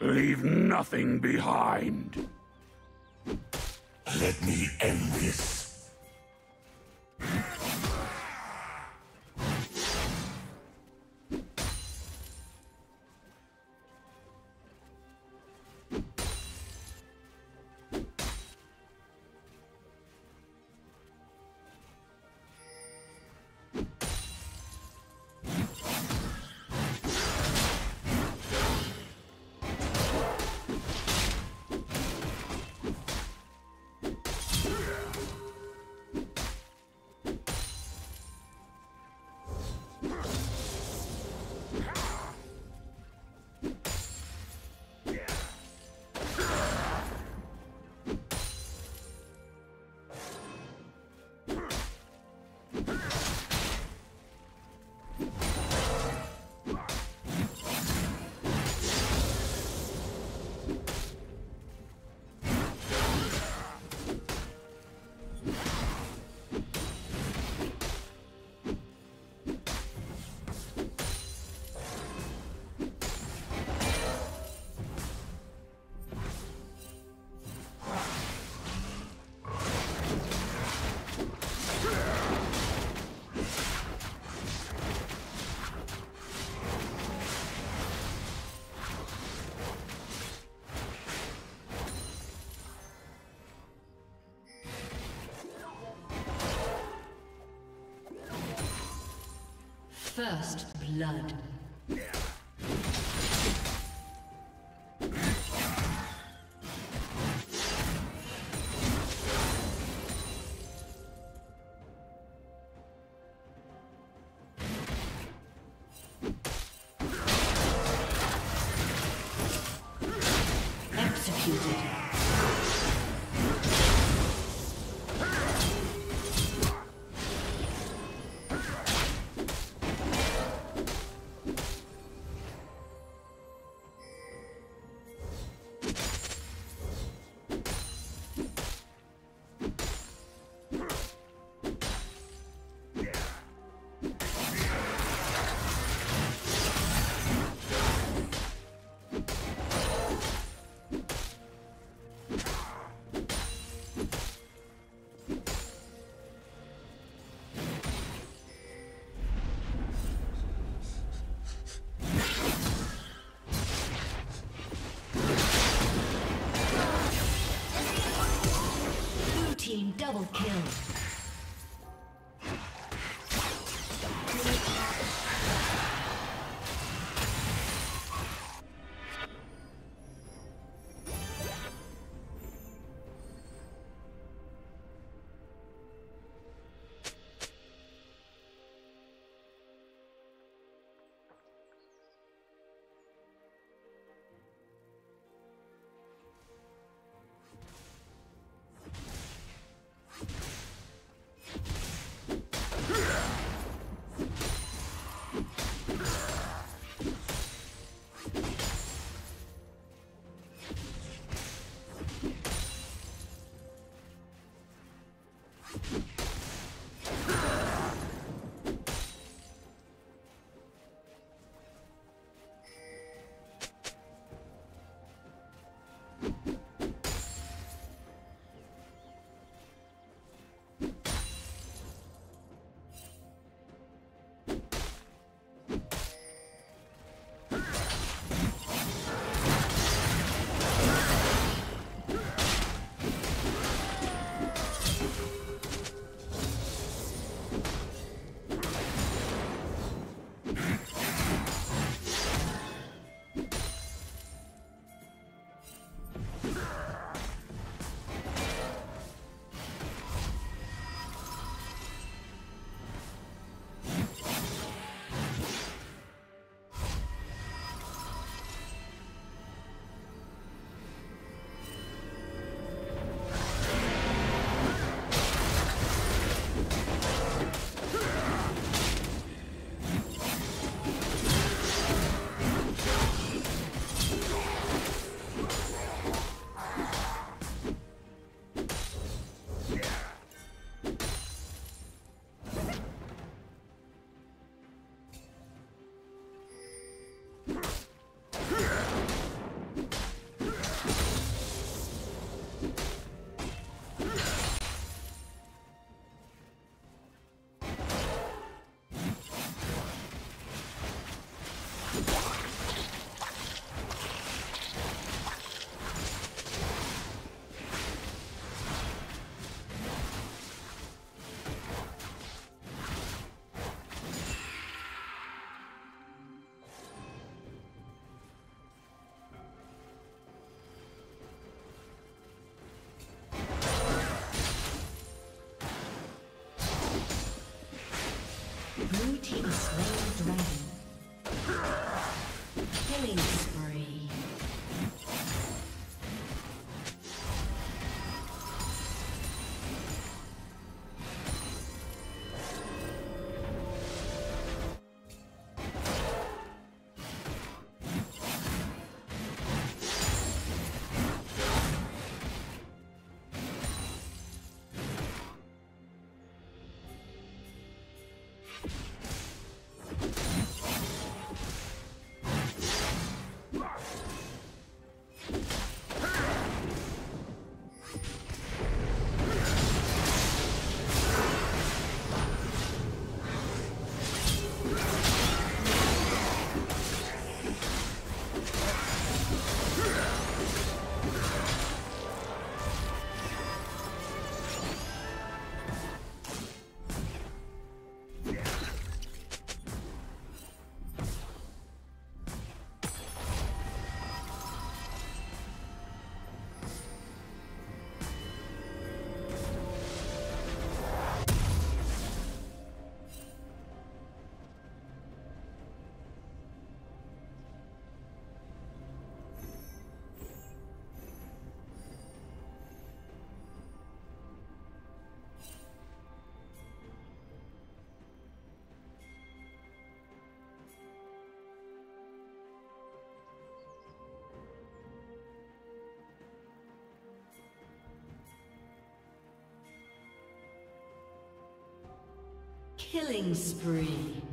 Leave nothing behind. Let me end this. First blood. Killing Killing spree.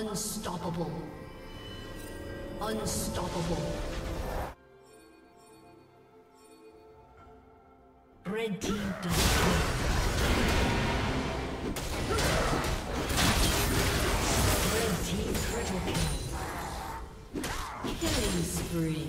Unstoppable. Unstoppable. Red team double Red team triple kill. Killing spree.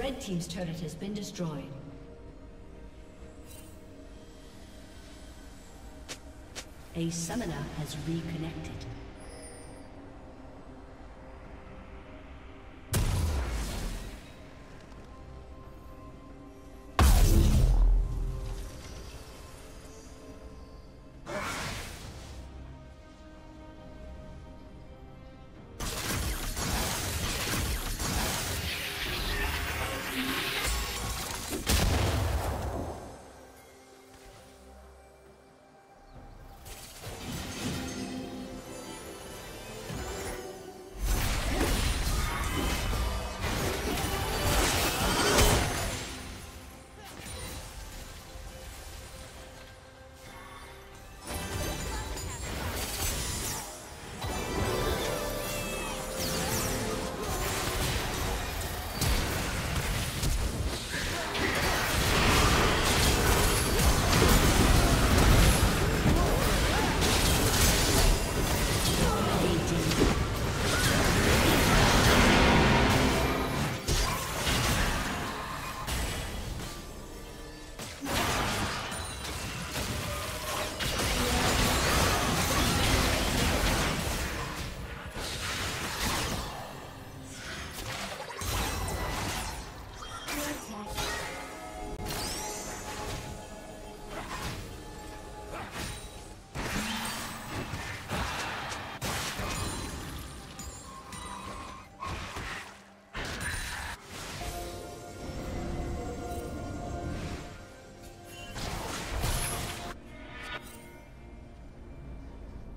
Red Team's turret has been destroyed. A summoner has reconnected.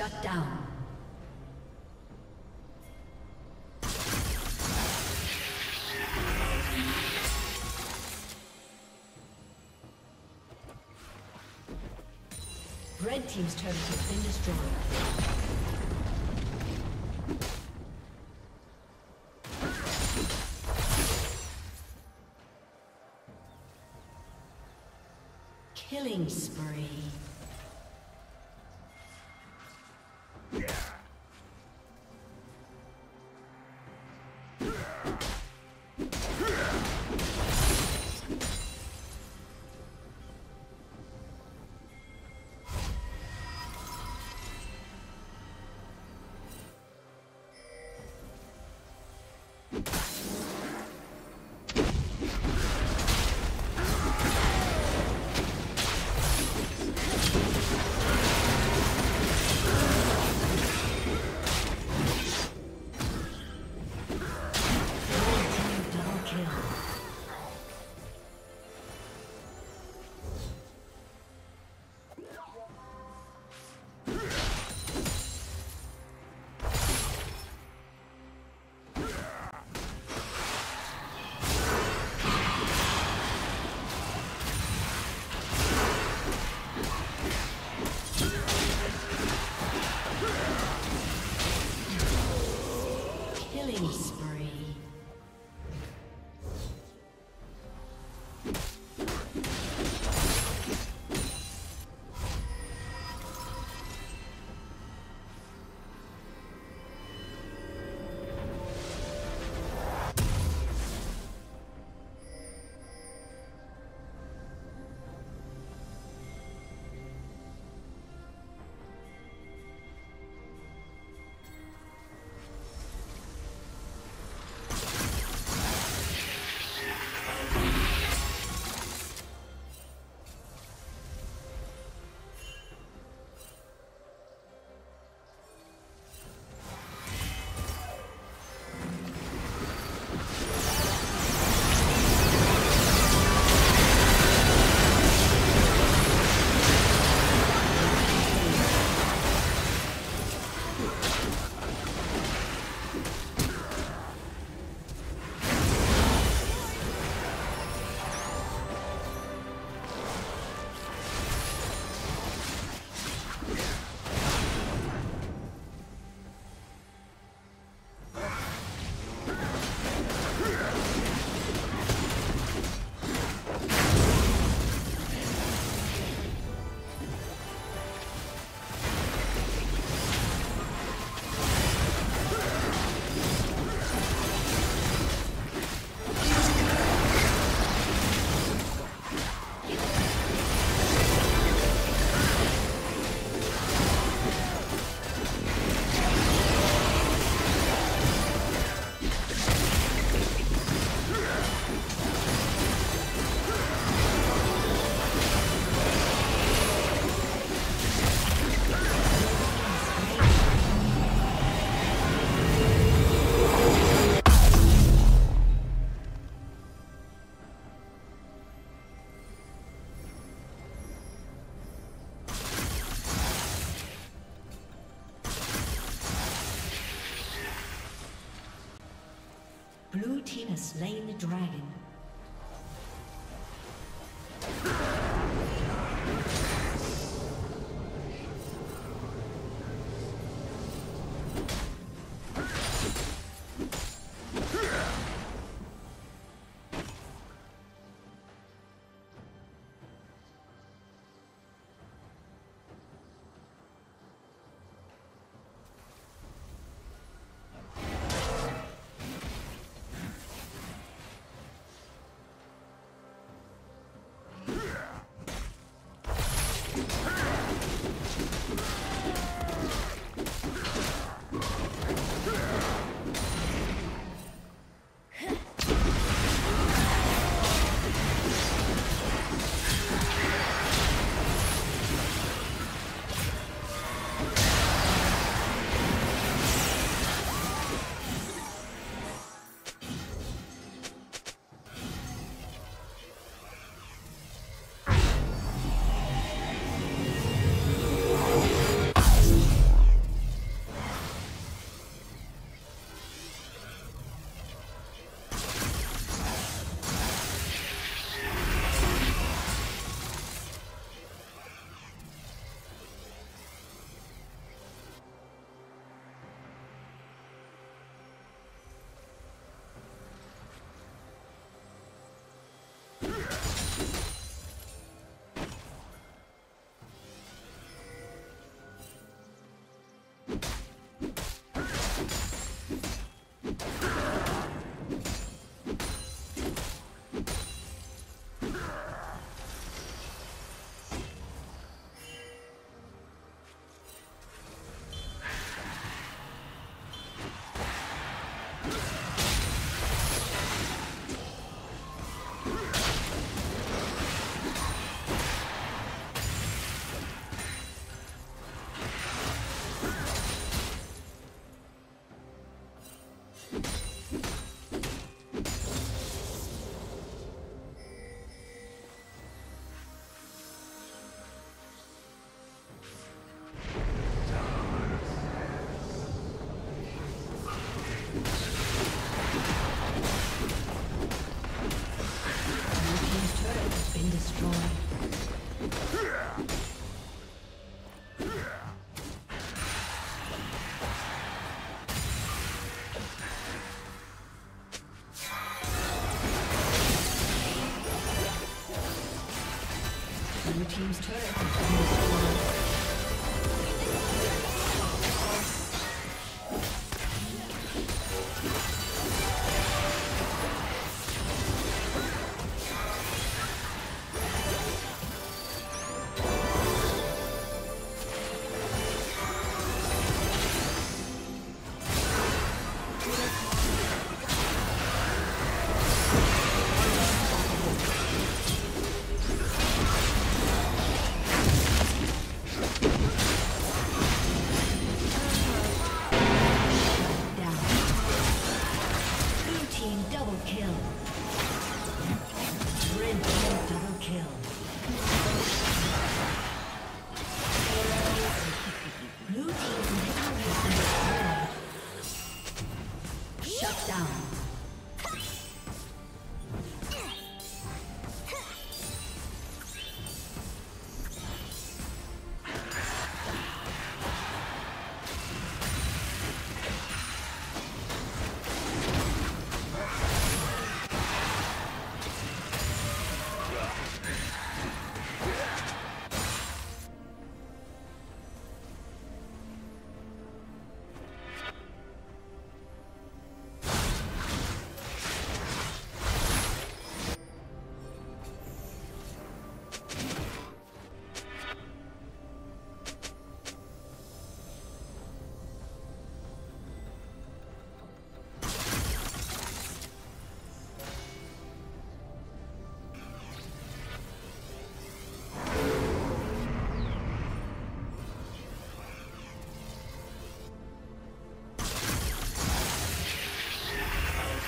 Shut down. Red Team's turret has been destroyed. Killing spree. Killing spree.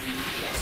Yes.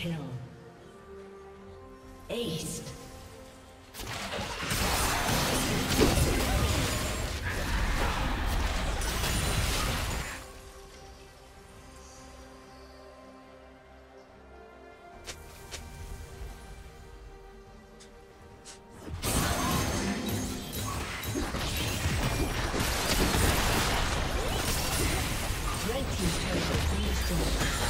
kill. Ace. Red Team's.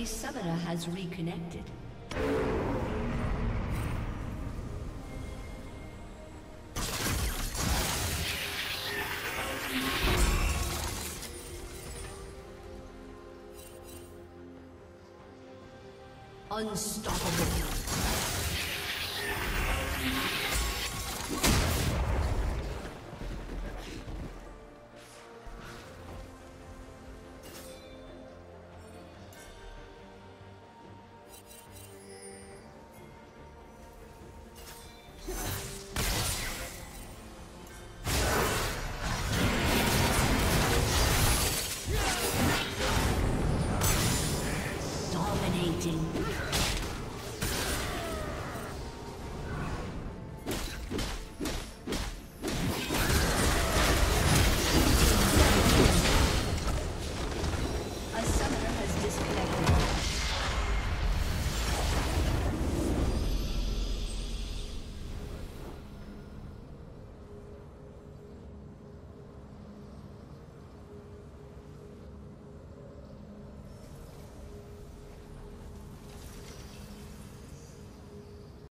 A summoner has reconnected. Unstoppable.